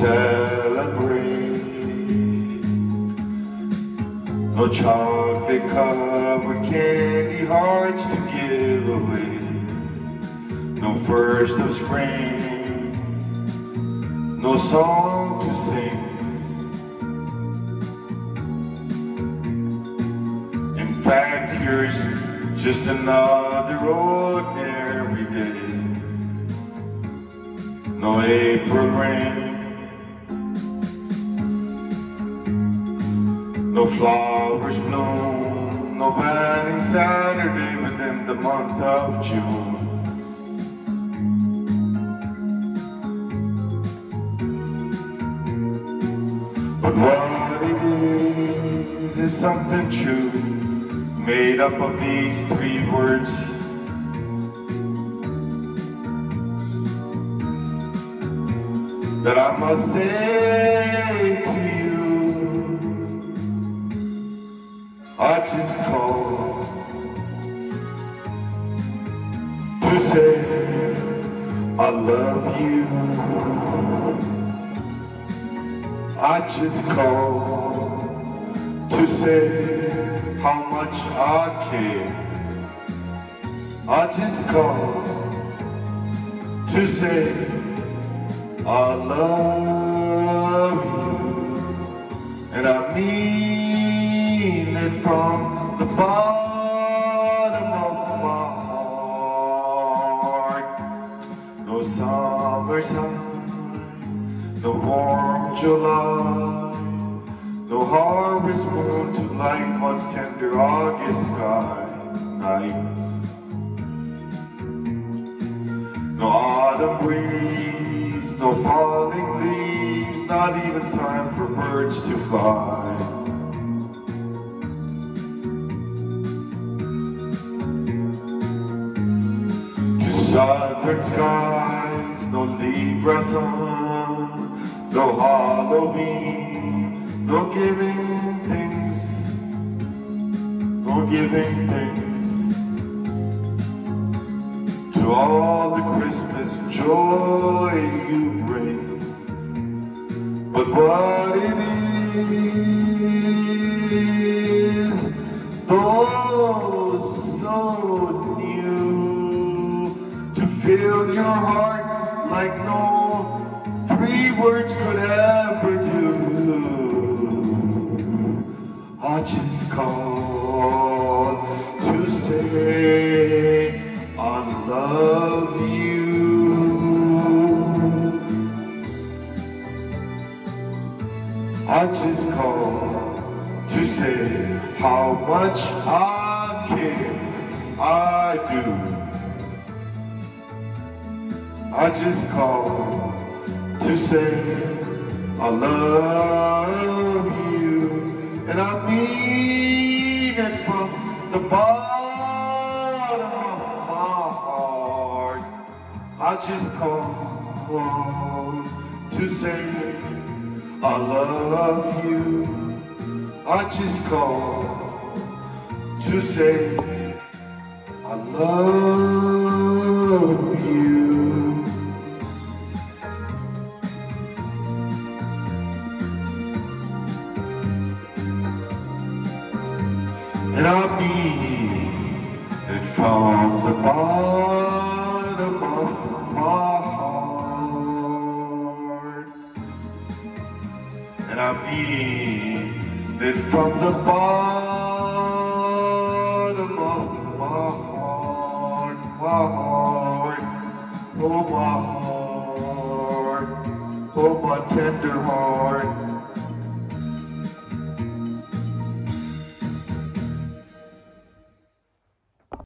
celebrate. No chocolate covered candy hearts to give away. No first of spring No song to sing. In fact, here's just another ordinary day. No April rain. Flowers bloom, no banning Saturday within the month of June. But what it is, is something true, made up of these three words. That I must say I just called to say I love you. I just called to say how much I care. I just called to say I love you. And I mean from the bottom of my heart. No summer's high, no warm July, no harvest moon to light one tender August sky night. No autumn breeze, no falling leaves, not even time for birds to fly. Southern skies, no Libra sun, no Halloween, no giving things, no giving things to all the Christmas joy you bring. But what it is, oh, so new to fill your heart like no three words could ever do. I just called to say I love you. I just called to say how much I care. I do. I just called to say I love you, and I mean it from the bottom of my heart. I just called to say I love you. I just called to say I love Mean it from the bottom of my heart. And I mean it from the bottom of my heart, my heart, oh my heart, oh my tender heart.